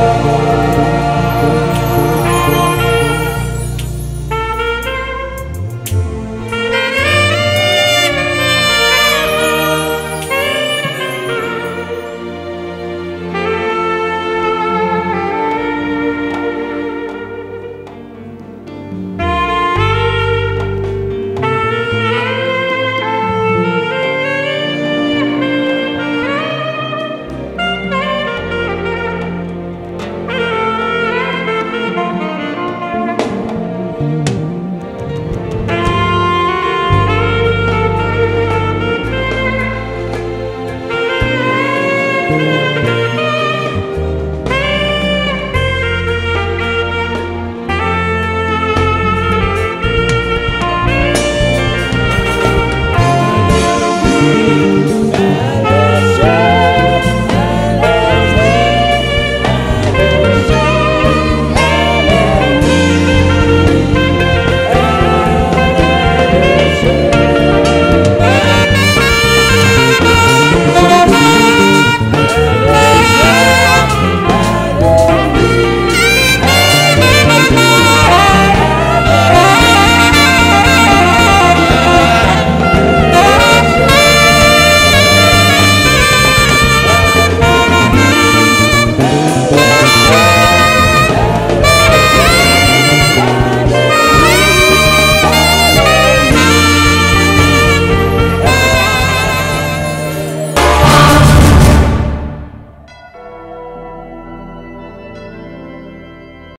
Música Hey, hey.